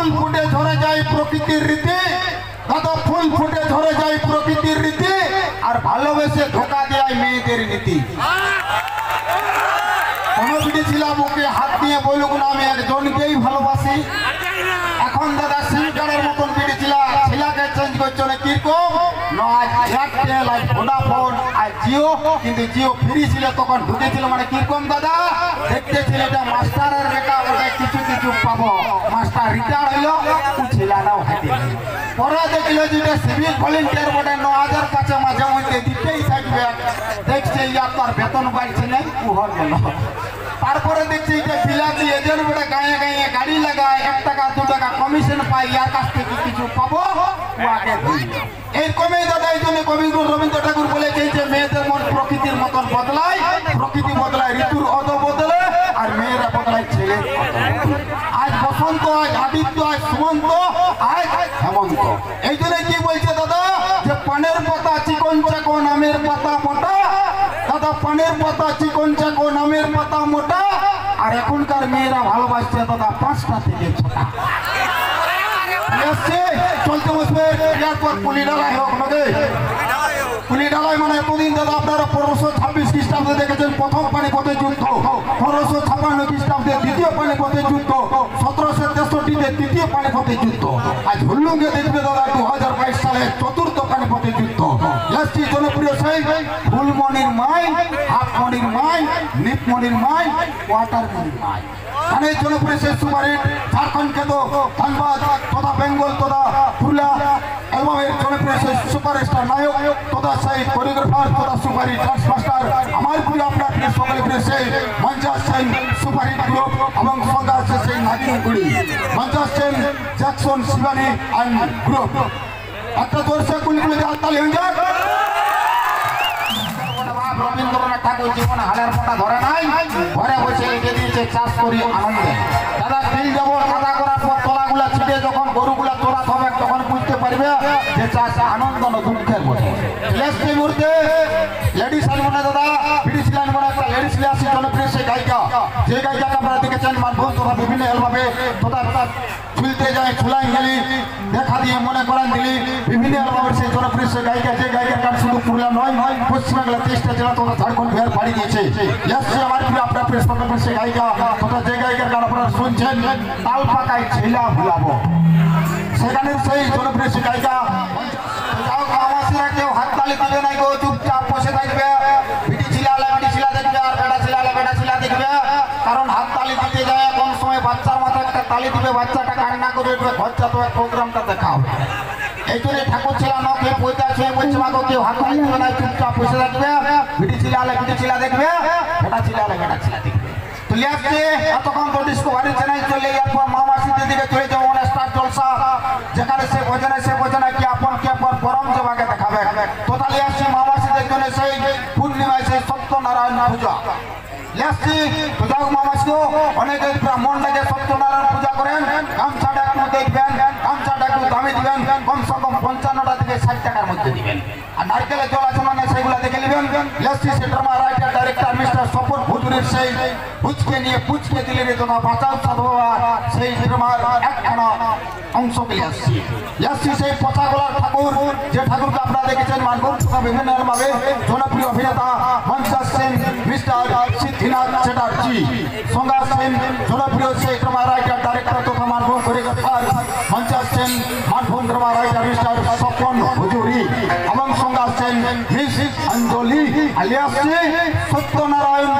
ফুল ফুটে ঝরে যায় প্রকৃতির রীতি। দাদা ফুল ফুটে ঝরে যায় প্রকৃতির রীতি, আর ভালোবেসে ধোকা দেয় মেয়েদের নীতি। বিটি ছিলাম ওকে হাত দিয়ে বলুক না আমি একজনকেই ভালোবাসি। এখন দাদা সিম কার্ডের মতন বিটি ছিল ছেলেকে চেঞ্জ করছ না কীরকম? আজ জিও, কিন্তু জিও ফ্রি ছিল, তখন ঢুকেছিল মানে কীরকম দাদা? দেখতে ছিল এটা মাস্টারের বেটা কিছু কিছু পাবো। মাস্টার রিটায়ার হইল ছেলেটাও হাতে পরে দেখল যে এটা সিভিল ভলেন্টিয়ার বটে, ন হাজার কাছে মাঝে মধ্যে দিতেই থাকবে। দেখছে ইয়ার তার বেতন বাড়ছে নাই উহর গেল। তারপরে দেখছি যে বিলাতি এজেন্ট বেটা, গায়ে গায়ে গাড়ি লাগায়, এক টাকা, দু টাকা কমিশন পাই ইয়ার কাছ থেকে কিছু পাবো? আগে ধরল। এরকমই দাদা, এই জন্য কবিগুরু রবীন্দ্র ঠাকুর বলেছে যে, মেয়েদের মন প্রকৃতির মতন বদলায়, প্রকৃতি বদলায় ঋতুর অদ বদলে আর মেয়েরা বদলায় ছেলে আজ বসন্ত আজ আদিত্য আজ সুমন্ত আজ হেমন্ত এই জন্য কি বলছে দাদা? যে পানের পাতা চিকন চাকো নামের পাতা মোটা। দাদা, পানের পাতা চিকন চাকো নামের পাতা মোটা। আর এখনকার মেয়েরা ভালোবাসছে দাদা পাঁচটা থেকে ছটা। চলতে বসবে। এরপর পুলি ডালাই হোক নাকি? পুলি ডালাই মানে এতদিন দাদা আপনারা পনেরোশো ছাব্বিশ খ্রিস্টাব্দে দেখেছেন প্রথম পানিপথের যুদ্ধ। পনেরোশো ছাপ্পান্ন খ্রিস্টাব্দে দ্বিতীয় পানিপথের যুদ্ধ। সতেরোশো তেষট্টিতে তৃতীয় পানিপথের যুদ্ধ। আজ হুল্লুঙ্গে দেখবে দাদা দু হাজার বাইশ সালে চতুর্থ পানিপথের যুদ্ধ। এসছি জনপ্রিয় সেই ফুলমণির মাই হাফমণির মাই নিপমণির মাই ওয়াটারমণির মাই। মানে জনপ্রিয় সেই সুপারহিট, ঝাড়খণ্ডকে তো ধনবাদ তথা বেঙ্গল, তথা পুরুলিয়া। অ্যালবামের জনপ্রিয় সেই সুপারস্টার নায়ক তথা সেই কোরিওগ্রাফার তথা সুপারহিট ডান্স মাস্টার আমার প্রিয় আপনার প্রিয় সকলে প্রিয় সেই মঞ্চাস সেন সুপারহিট গ্রুপ এবং সঙ্গে আছে সেই নাগিন গুড়ি মঞ্চাস সেন, জ্যাকসন, শিবানী অ্যান্ড গ্রুপ। একটা জোরসে কুলকুলি হাততালি হয়ে যাক রবীন্দ্রনাথ ঠাকুর জীবনে হালের মোটা ধরে নাই। ঘরে বসে এগিয়ে দিয়েছে চাষ করি আনন্দে। দাদা বিল যাব কাদা করার পর তলাগুলা ছিটে যখন গরুগুলা তোলা হবে পারবে যে চাষ আনন্দ না দুঃখের বটে লেসটি মুহূর্তে লেডিস আনবনে দাদা, ব্রিটিশ আনবনে একটা লেডিস আসি জনপ্রিয় সেই গায়িকা। যে গায়িকাকে আপনারা দেখেছেন, মানভূম তথা বিভিন্ন অ্যালবামে তথা চুলতে যায় চুলাই গেলি, দেখা দিয়ে মনে করান দিলি। বিভিন্ন অ্যালবামের সেই জনপ্রিয় সেই গায়িকা, যে গায়িকার গান শুধু পুরুলিয়া নয় পশ্চিমবাংলা তেইশটা জেলা তথা ঝাড়খণ্ড বিহার পাড়ি দিয়েছে। আমার প্রিয়, আপনার প্রেস সেই গায়িকা। তথা যে গায়িকার গান আপনারা শুনছেন তাল পাকায় ছেলা ভুলাবো। সেখানে সেই জনপ্রিয় যাও গ্রামবাসীরা কেউ হাততালি দিবে নাই গো, চুপচাপ বসে থাকবে। বিটি ছিলালে বিটি ছিলা দেখবে, আর বেটা ছিলালে বেটা ছিলা দেখবে। কারণ হাততালি দিতে যায় কোন সময় বাচ্চার মাথায় একটা তালি দিবে, বাচ্চাটা কান্না করে উঠবে, খরচা তো প্রোগ্রামটা দেখাও। এই জন্য ঠাকুর ছিলা নকে পয়তা ছুঁয়ে বলছে, মা গো, কেউ হাততালি দিবে না চুপচাপ বসে থাকবে। বিটি ছিলালে বিটি ছিলা দেখবে, বেটা ছিলালে বেটা ছিলা দেখবে। তুলে আসছে, এতক্ষণ তো ডিসকভারি চ্যানেল চলে এরপর মামাসিদের দিকে চলে যাব। মানে স্টার জলসা যেখানে সে ভোজনে সে ভোজনে কি আপন কি আপন পরম জবাকে দেখাবে তোতালি আসছে মামাসিদের জন্য সেই পূর্ণিমায় সেই সত্যনারায়ণ পূজা আসছি পূজা মামাসিও অনেকে ব্রাহ্মণ ডেকে সত্যনারায়ণ পূজা করেন গামছাটা একটু দেখবেন গামছাটা একটু দামি দিবেন কমসে কম পঞ্চান্নটা থেকে ষাট টাকার মধ্যে দিবেন আর নারকেলের জল আছে না সেগুলো দেখে নেবেন লেসি cinema writer director mister support ভুতুরের সেই পুচকে নিয়ে পুচকে দিলে রে তোমরা বাঁচাও সাধু বাবা সেই সিনেমার একখানা অংশ পেয়ে আসছি আসছি সেই পচাগোলার ঠাকুর, যে ঠাকুরকে আপনারা দেখেছেন মানভূম তথা বিভিন্ন ভাবে জনপ্রিয় অভিনেতা মনসার সেন মিস্টার সিদ্ধিনাথ চ্যাটার্জি সঙ্গে আসছেন জনপ্রিয় সেই ড্রামা রাইটার ডাইরেক্টর তথা মানভূম কোরিওগ্রাফার মঞ্চে আসছেন Manbhum drama writer mister Swapan Huzuri এবং সঙ্গে আসছেন মিস অঞ্জলি আলিয়াস সত্যনারায়ণ পূজা পচাগোলার